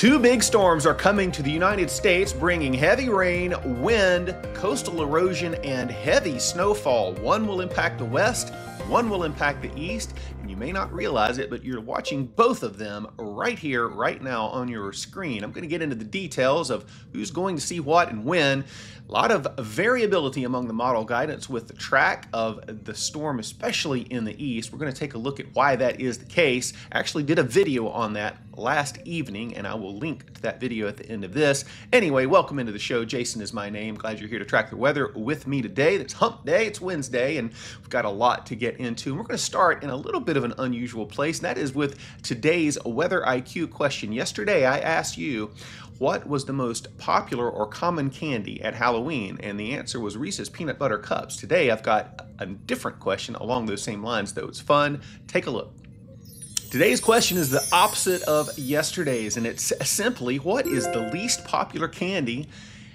Two big storms are coming to the United States, bringing heavy rain, wind, coastal erosion, and heavy snowfall. One will impact the west, one will impact the east, may not realize it, but you're watching both of them right here, right now on your screen. I'm going to get into the details of who's going to see what and when. A lot of variability among the model guidance with the track of the storm, especially in the east. We're going to take a look at why that is the case. I actually did a video on that last evening, and I will link to that video at the end of this. Anyway, welcome into the show. Jason is my name. Glad you're here to track the weather with me today. It's hump day, it's Wednesday, and we've got a lot to get into. And we're going to start in a little bit of an unusual place, and that is with today's Weather IQ question. Yesterday, I asked you, what was the most popular or common candy at Halloween? And the answer was Reese's Peanut Butter Cups. Today I've got a different question along those same lines, though it's fun. Take a look. Today's question is the opposite of yesterday's, and it's simply what is the least popular candy,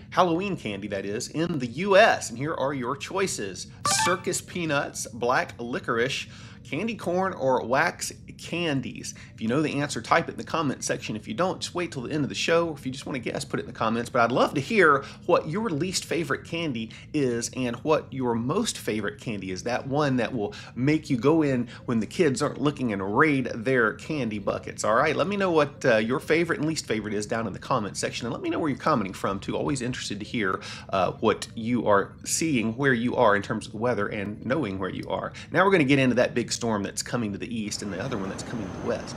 Halloween candy that is, in the US? And here are your choices circus peanuts, black licorice, candy corn, or wax candies? If you know the answer, type it in the comment section. If you don't, just wait till the end of the show. If you just want to guess, put it in the comments. But I'd love to hear what your least favorite candy is and what your most favorite candy is. That one that will make you go in when the kids aren't looking and raid their candy buckets. All right, let me know what uh, your favorite and least favorite is down in the comment section. And let me know where you're commenting from, too. Always interested to hear uh, what you are seeing, where you are in terms of the weather, and knowing where you are. Now we're going to get into that big storm that's coming to the east and the other one that's coming to the west.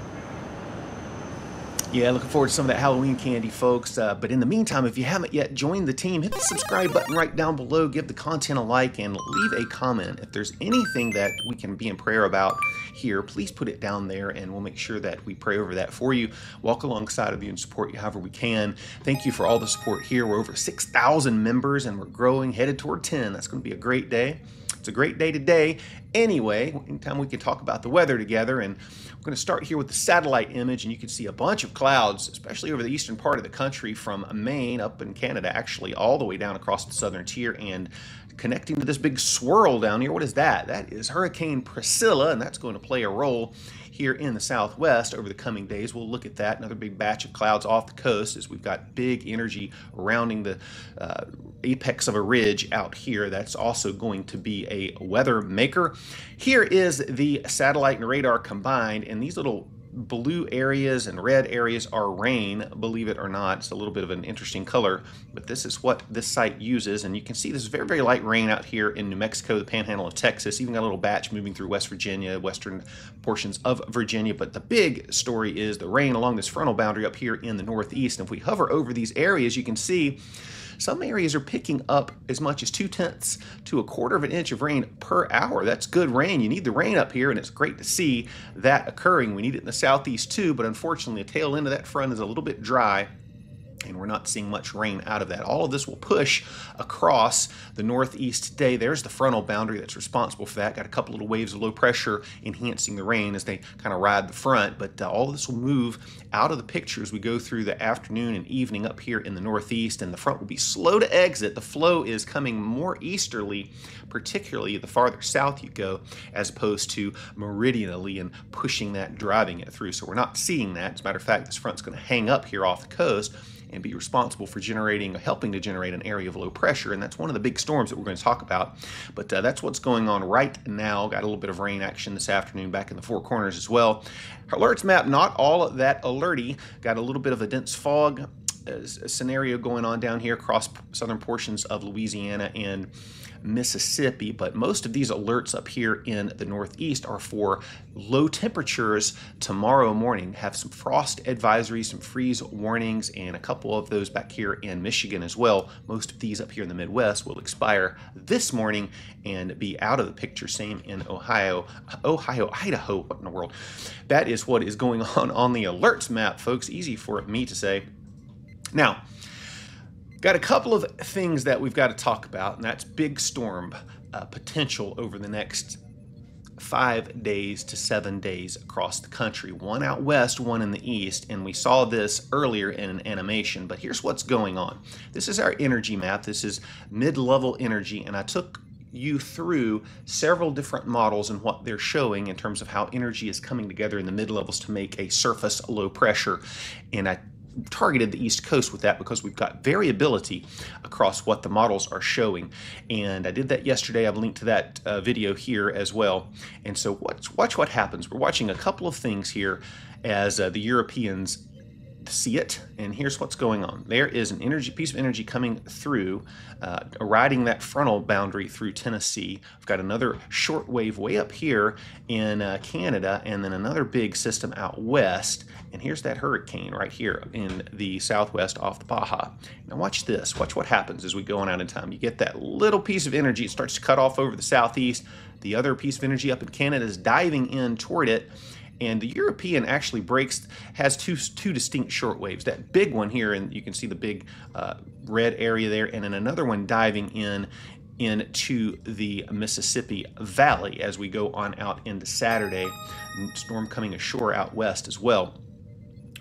Yeah, looking forward to some of that Halloween candy, folks. Uh, but in the meantime, if you haven't yet joined the team, hit the subscribe button right down below, give the content a like, and leave a comment. If there's anything that we can be in prayer about here, please put it down there, and we'll make sure that we pray over that for you. Walk alongside of you and support you however we can. Thank you for all the support here. We're over 6,000 members, and we're growing, headed toward 10. That's going to be a great day. It's a great day today. Anyway, anytime we can talk about the weather together, and we're going to start here with the satellite image, and you can see a bunch of clouds, especially over the eastern part of the country from Maine up in Canada, actually, all the way down across the southern tier and connecting to this big swirl down here. What is that? That is Hurricane Priscilla, and that's going to play a role here in the southwest over the coming days. We'll look at that. Another big batch of clouds off the coast as we've got big energy rounding the uh, apex of a ridge out here. That's also going to be a weather maker. Here is the satellite and radar combined, and these little blue areas and red areas are rain, believe it or not. It's a little bit of an interesting color, but this is what this site uses. And you can see this very, very light rain out here in New Mexico, the panhandle of Texas, even got a little batch moving through West Virginia, western portions of Virginia. But the big story is the rain along this frontal boundary up here in the northeast. And if we hover over these areas, you can see some areas are picking up as much as two tenths to a quarter of an inch of rain per hour. That's good rain. You need the rain up here, and it's great to see that occurring. We need it in the southeast too, but unfortunately, the tail end of that front is a little bit dry and we're not seeing much rain out of that. All of this will push across the northeast today. There's the frontal boundary that's responsible for that. Got a couple little waves of low pressure enhancing the rain as they kind of ride the front, but uh, all of this will move out of the picture as we go through the afternoon and evening up here in the northeast, and the front will be slow to exit. The flow is coming more easterly, particularly the farther south you go, as opposed to meridionally and pushing that, driving it through. So we're not seeing that. As a matter of fact, this front's going to hang up here off the coast and be responsible for generating, helping to generate an area of low pressure. And that's one of the big storms that we're going to talk about. But uh, that's what's going on right now. Got a little bit of rain action this afternoon back in the Four Corners as well. Alerts map, not all that alerty. Got a little bit of a dense fog uh, scenario going on down here across southern portions of Louisiana and Mississippi, but most of these alerts up here in the Northeast are for low temperatures tomorrow morning. Have some frost advisories, some freeze warnings, and a couple of those back here in Michigan as well. Most of these up here in the Midwest will expire this morning and be out of the picture. Same in Ohio, Ohio, Idaho. What in the world? That is what is going on on the alerts map, folks. Easy for me to say. Now, Got a couple of things that we've got to talk about, and that's big storm uh, potential over the next five days to seven days across the country. One out west, one in the east, and we saw this earlier in an animation, but here's what's going on. This is our energy map. This is mid-level energy, and I took you through several different models and what they're showing in terms of how energy is coming together in the mid levels to make a surface low pressure. And I targeted the East Coast with that because we've got variability across what the models are showing. And I did that yesterday. I've linked to that uh, video here as well. And so watch, watch what happens. We're watching a couple of things here as uh, the Europeans see it, and here's what's going on. There is an energy piece of energy coming through, uh, riding that frontal boundary through Tennessee. I've got another short wave way up here in uh, Canada, and then another big system out west. And here's that hurricane right here in the southwest off the Baja. Now watch this. Watch what happens as we go on out in time. You get that little piece of energy. It starts to cut off over the southeast. The other piece of energy up in Canada is diving in toward it and the European actually breaks, has two, two distinct short waves. That big one here, and you can see the big uh, red area there, and then another one diving in into the Mississippi Valley as we go on out into Saturday. Storm coming ashore out west as well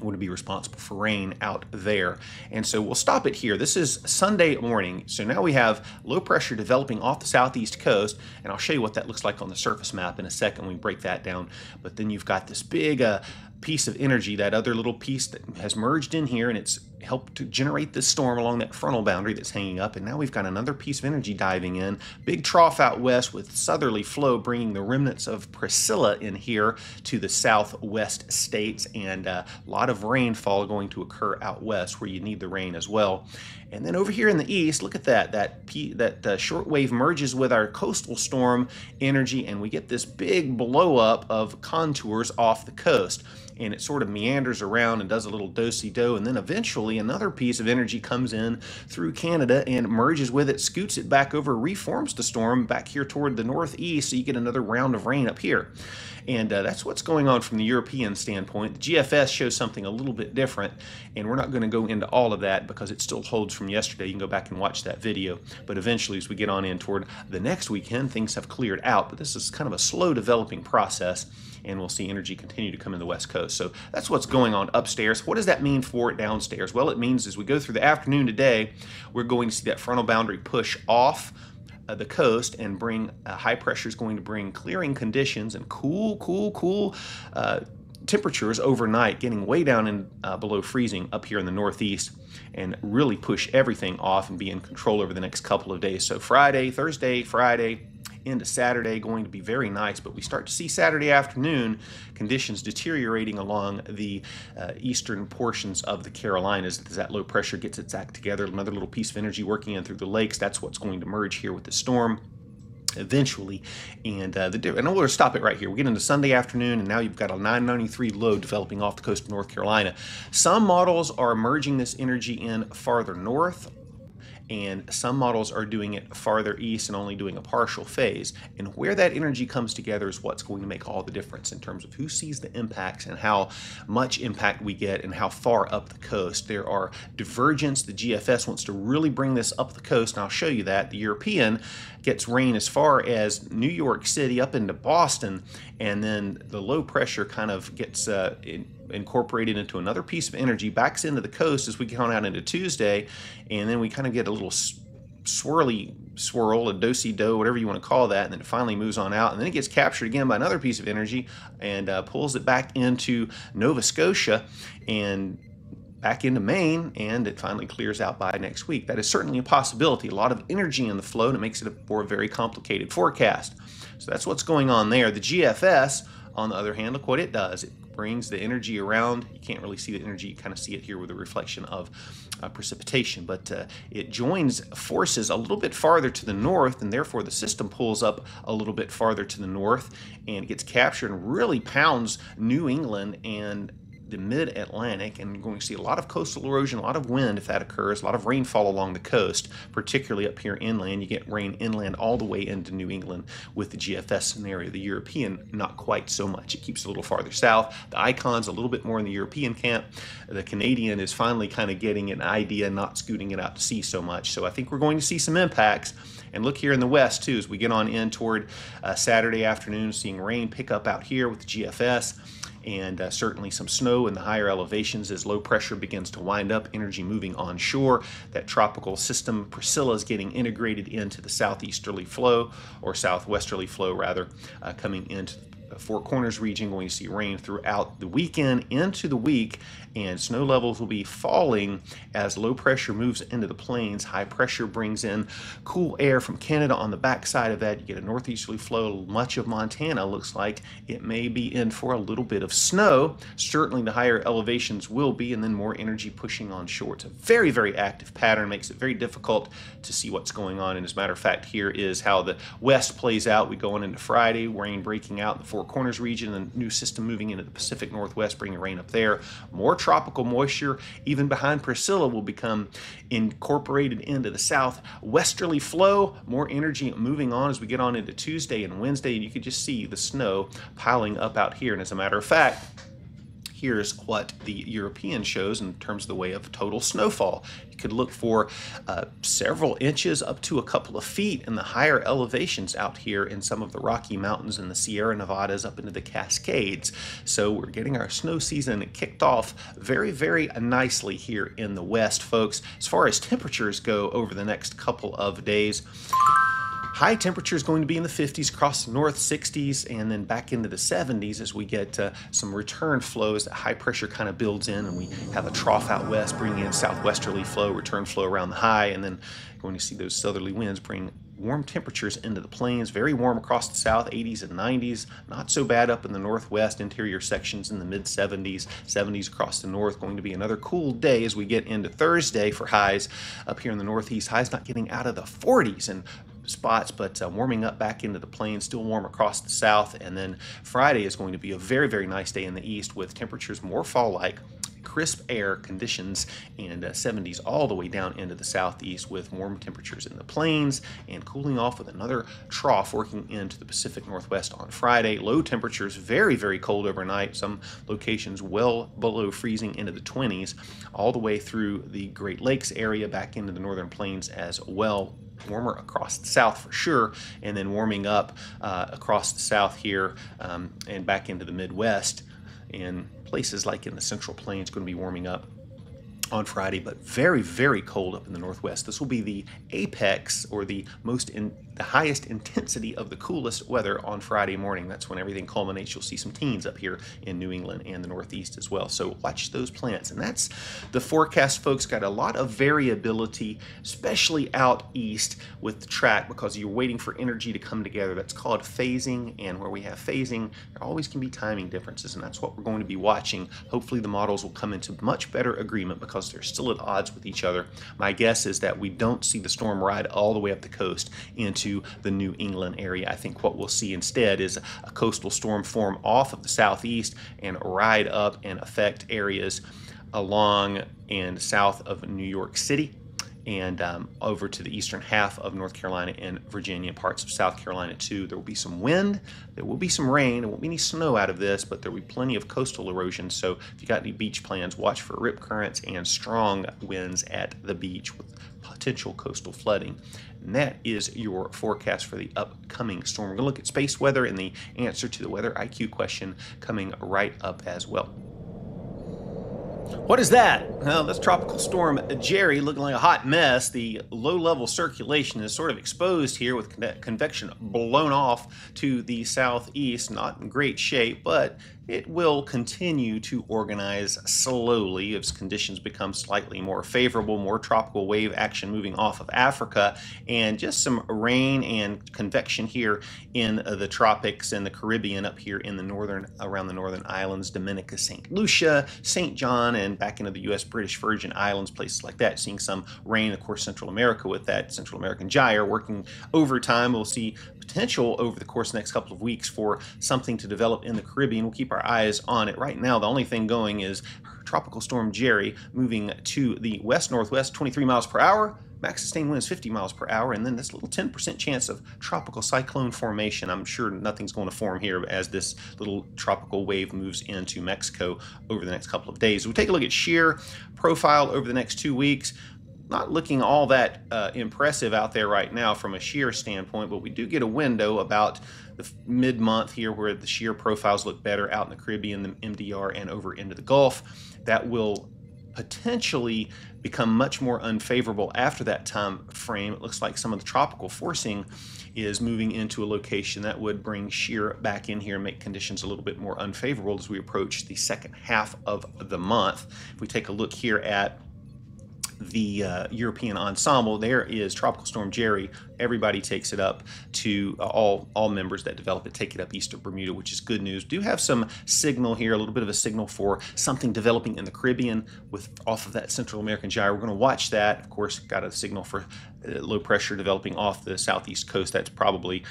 would be responsible for rain out there. And so we'll stop it here. This is Sunday morning. So now we have low pressure developing off the southeast coast, and I'll show you what that looks like on the surface map in a second when we break that down. But then you've got this big uh, piece of energy, that other little piece that has merged in here, and it's helped to generate this storm along that frontal boundary that's hanging up. And now we've got another piece of energy diving in. Big trough out west with southerly flow bringing the remnants of Priscilla in here to the southwest states and uh, a lot of rainfall going to occur out west where you need the rain as well. And then over here in the east, look at that. That, P, that uh, short wave merges with our coastal storm energy, and we get this big blow up of contours off the coast and it sort of meanders around and does a little do-si-do, and then eventually another piece of energy comes in through Canada and merges with it, scoots it back over, reforms the storm back here toward the northeast, so you get another round of rain up here. And uh, that's what's going on from the European standpoint. The GFS shows something a little bit different, and we're not going to go into all of that because it still holds from yesterday. You can go back and watch that video. But eventually, as we get on in toward the next weekend, things have cleared out. But this is kind of a slow developing process and we'll see energy continue to come in the west coast. So that's what's going on upstairs. What does that mean for it downstairs? Well, it means as we go through the afternoon today, we're going to see that frontal boundary push off uh, the coast and bring uh, high pressure is going to bring clearing conditions and cool, cool, cool uh, temperatures overnight, getting way down in uh, below freezing up here in the northeast, and really push everything off and be in control over the next couple of days. So Friday, Thursday, Friday, into Saturday going to be very nice, but we start to see Saturday afternoon conditions deteriorating along the uh, eastern portions of the Carolinas as that low pressure gets its act together. Another little piece of energy working in through the lakes. That's what's going to merge here with the storm eventually. And uh, the and we'll stop it right here. We get into Sunday afternoon, and now you've got a 993 low developing off the coast of North Carolina. Some models are merging this energy in farther north and some models are doing it farther east and only doing a partial phase. And where that energy comes together is what's going to make all the difference in terms of who sees the impacts and how much impact we get and how far up the coast. There are divergence. The GFS wants to really bring this up the coast, and I'll show you that. The European gets rain as far as New York City up into Boston, and then the low pressure kind of gets uh, in, incorporated into another piece of energy, backs into the coast as we count out into Tuesday, and then we kind of get a little swirly swirl, a do-si-do, whatever you want to call that, and then it finally moves on out, and then it gets captured again by another piece of energy and uh, pulls it back into Nova Scotia and back into Maine, and it finally clears out by next week. That is certainly a possibility. A lot of energy in the flow, and it makes it a, for a very complicated forecast. So that's what's going on there. The GFS, on the other hand, look what it does. It brings the energy around. You can't really see the energy, you kind of see it here with a reflection of uh, precipitation, but uh, it joins forces a little bit farther to the north, and therefore the system pulls up a little bit farther to the north and gets captured and really pounds New England and the mid-Atlantic and you're going to see a lot of coastal erosion, a lot of wind if that occurs, a lot of rainfall along the coast, particularly up here inland. You get rain inland all the way into New England with the GFS scenario. The European, not quite so much. It keeps a little farther south. The ICON's a little bit more in the European camp. The Canadian is finally kind of getting an idea, not scooting it out to sea so much. So I think we're going to see some impacts. And look here in the west too, as we get on in toward uh, Saturday afternoon, seeing rain pick up out here with the GFS and uh, certainly some snow in the higher elevations as low pressure begins to wind up, energy moving onshore. That tropical system, Priscilla, is getting integrated into the southeasterly flow, or southwesterly flow rather, uh, coming into Four Corners region, going to see rain throughout the weekend into the week, and snow levels will be falling as low pressure moves into the plains. High pressure brings in cool air from Canada on the backside of that. You get a northeasterly flow. Much of Montana looks like it may be in for a little bit of snow. Certainly the higher elevations will be, and then more energy pushing on shore. It's a very, very active pattern, makes it very difficult to see what's going on. And as a matter of fact, here is how the west plays out. We go on into Friday, rain breaking out in the Four Corners region, and new system moving into the Pacific Northwest, bringing rain up there. More tropical moisture, even behind Priscilla, will become incorporated into the south westerly flow. More energy moving on as we get on into Tuesday and Wednesday. And you can just see the snow piling up out here. And as a matter of fact, here's what the European shows in terms of the way of total snowfall. You could look for uh, several inches up to a couple of feet in the higher elevations out here in some of the Rocky Mountains and the Sierra Nevadas up into the Cascades. So we're getting our snow season kicked off very, very nicely here in the West, folks. As far as temperatures go over the next couple of days, High temperature is going to be in the 50s, across the north 60s, and then back into the 70s as we get uh, some return flows. That high pressure kind of builds in, and we have a trough out west bringing in southwesterly flow, return flow around the high, and then going to see those southerly winds bring warm temperatures into the plains. Very warm across the south, 80s and 90s. Not so bad up in the northwest interior sections in the mid 70s, 70s across the north. Going to be another cool day as we get into Thursday for highs up here in the northeast. Highs not getting out of the 40s and spots, but uh, warming up back into the plains, still warm across the south. And then Friday is going to be a very, very nice day in the east with temperatures more fall like crisp air conditions and uh, 70s all the way down into the southeast with warm temperatures in the plains and cooling off with another trough working into the Pacific Northwest on Friday. Low temperatures, very, very cold overnight. Some locations well below freezing into the 20s, all the way through the Great Lakes area back into the northern plains as well warmer across the south for sure, and then warming up uh, across the south here um, and back into the Midwest. And places like in the Central Plains going to be warming up on Friday, but very, very cold up in the northwest. This will be the apex or the most in the highest intensity of the coolest weather on Friday morning. That's when everything culminates. You'll see some teens up here in New England and the Northeast as well. So watch those plants. And that's the forecast, folks. Got a lot of variability, especially out east with the track because you're waiting for energy to come together. That's called phasing. And where we have phasing, there always can be timing differences. And that's what we're going to be watching. Hopefully the models will come into much better agreement because they're still at odds with each other. My guess is that we don't see the storm ride all the way up the coast into to the New England area. I think what we'll see instead is a coastal storm form off of the southeast and ride up and affect areas along and south of New York City and um, over to the eastern half of North Carolina and Virginia, parts of South Carolina too. There will be some wind, there will be some rain, there won't be any snow out of this, but there will be plenty of coastal erosion. So if you got any beach plans, watch for rip currents and strong winds at the beach with potential coastal flooding. And that is your forecast for the upcoming storm. We're going to look at space weather and the answer to the weather IQ question coming right up as well. What is that? Well, that's Tropical Storm Jerry looking like a hot mess. The low level circulation is sort of exposed here with convection blown off to the southeast. Not in great shape, but it will continue to organize slowly as conditions become slightly more favorable, more tropical wave action moving off of Africa, and just some rain and convection here in the tropics and the Caribbean up here in the northern, around the northern islands, Dominica, St. Lucia, St. John, and back into the U.S. British Virgin Islands, places like that. Seeing some rain, of course, Central America with that Central American gyre working overtime. We'll see potential over the course the next couple of weeks for something to develop in the Caribbean. We'll keep our eyes on it. Right now, the only thing going is Tropical Storm Jerry moving to the west northwest, 23 miles per hour. Max sustained winds 50 miles per hour, and then this little 10% chance of tropical cyclone formation. I'm sure nothing's going to form here as this little tropical wave moves into Mexico over the next couple of days. We take a look at shear profile over the next two weeks not looking all that uh, impressive out there right now from a shear standpoint, but we do get a window about the mid-month here where the shear profiles look better out in the Caribbean, the MDR, and over into the Gulf. That will potentially become much more unfavorable after that time frame. It looks like some of the tropical forcing is moving into a location that would bring shear back in here and make conditions a little bit more unfavorable as we approach the second half of the month. If we take a look here at the uh, European ensemble, there is Tropical Storm Jerry. Everybody takes it up to uh, all all members that develop it take it up east of Bermuda, which is good news. Do have some signal here, a little bit of a signal for something developing in the Caribbean with off of that Central American gyre. We're going to watch that. Of course, got a signal for uh, low pressure developing off the southeast coast. That's probably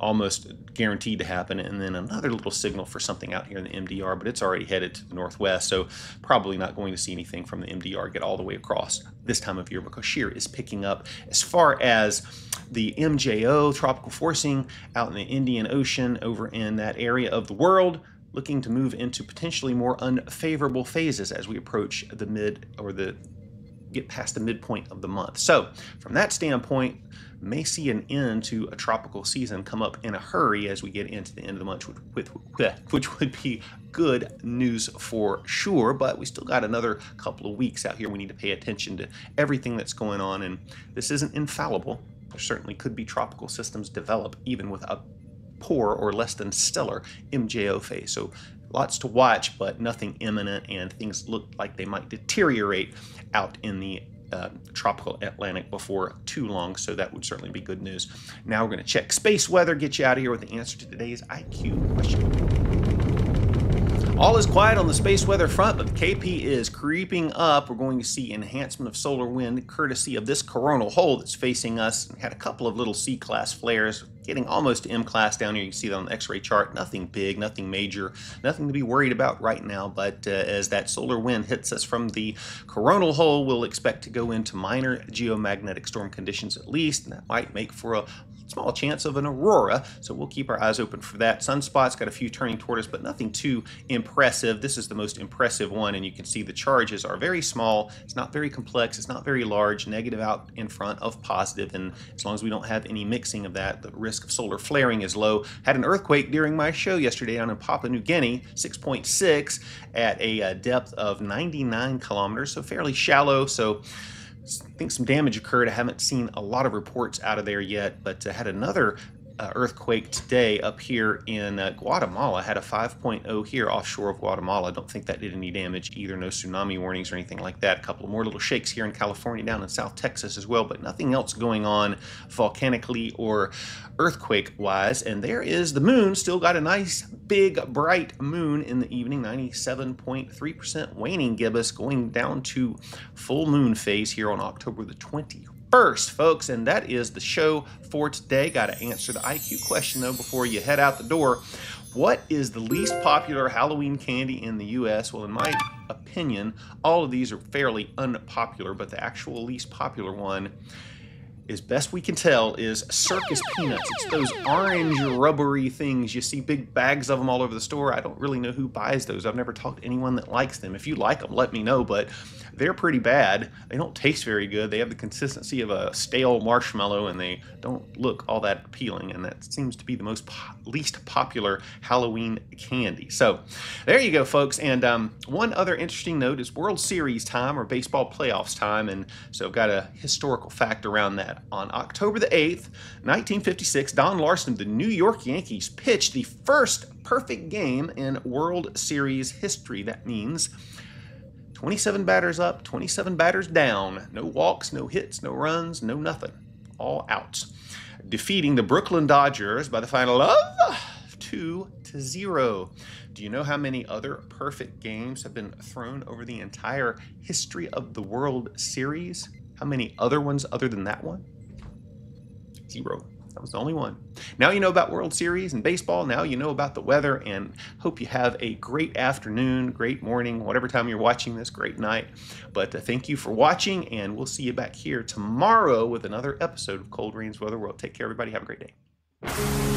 almost guaranteed to happen. And then another little signal for something out here in the MDR, but it's already headed to the northwest. So probably not going to see anything from the MDR get all the way across this time of year because shear is picking up. As far as the MJO, tropical forcing out in the Indian Ocean over in that area of the world, looking to move into potentially more unfavorable phases as we approach the mid or the get past the midpoint of the month. So from that standpoint, may see an end to a tropical season come up in a hurry as we get into the end of the month, which, which would be good news for sure. But we still got another couple of weeks out here. We need to pay attention to everything that's going on, and this isn't infallible. There certainly could be tropical systems develop even with a poor or less than stellar MJO phase. So lots to watch, but nothing imminent, and things look like they might deteriorate out in the uh, tropical Atlantic before too long, so that would certainly be good news. Now we're going to check space weather, get you out of here with the answer to today's IQ question. All is quiet on the space weather front, but the KP is creeping up. We're going to see enhancement of solar wind courtesy of this coronal hole that's facing us. We had a couple of little C-class flares, getting almost to M-class down here. You can see that on the X-ray chart. Nothing big, nothing major, nothing to be worried about right now. But uh, as that solar wind hits us from the coronal hole, we'll expect to go into minor geomagnetic storm conditions at least, and that might make for a small chance of an aurora, so we'll keep our eyes open for that. Sunspots got a few turning toward us, but nothing too impressive. This is the most impressive one, and you can see the charges are very small. It's not very complex. It's not very large. Negative out in front of positive, and as long as we don't have any mixing of that, the risk of solar flaring is low. Had an earthquake during my show yesterday down in Papua New Guinea, 6.6 at a uh, depth of 99 kilometers, so fairly shallow. So I think some damage occurred. I haven't seen a lot of reports out of there yet, but uh, had another uh, earthquake today up here in uh, Guatemala. Had a 5.0 here offshore of Guatemala. I don't think that did any damage either. No tsunami warnings or anything like that. A couple more little shakes here in California, down in South Texas as well, but nothing else going on volcanically or earthquake wise. And there is the moon. Still got a nice big bright moon in the evening. 97.3% waning gibbous going down to full moon phase here on October the 20th first, folks, and that is the show for today. Got to answer the IQ question, though, before you head out the door. What is the least popular Halloween candy in the U.S.? Well, in my opinion, all of these are fairly unpopular, but the actual least popular one as best we can tell, is circus peanuts. It's those orange rubbery things. You see big bags of them all over the store. I don't really know who buys those. I've never talked to anyone that likes them. If you like them, let me know, but they're pretty bad. They don't taste very good. They have the consistency of a stale marshmallow and they don't look all that appealing. And that seems to be the most po least popular Halloween candy. So there you go, folks. And um, one other interesting note is World Series time or baseball playoffs time. And so I've got a historical fact around that. On October the 8th, 1956, Don Larsen of the New York Yankees pitched the first perfect game in World Series history. That means 27 batters up, 27 batters down. No walks, no hits, no runs, no nothing. All outs. Defeating the Brooklyn Dodgers by the final of 2 to 0. Do you know how many other perfect games have been thrown over the entire history of the World Series? How many other ones other than that one? Zero. That was the only one. Now you know about World Series and baseball. Now you know about the weather and hope you have a great afternoon, great morning, whatever time you're watching this, great night. But uh, thank you for watching and we'll see you back here tomorrow with another episode of Cold Rain's Weather World. Take care, everybody. Have a great day.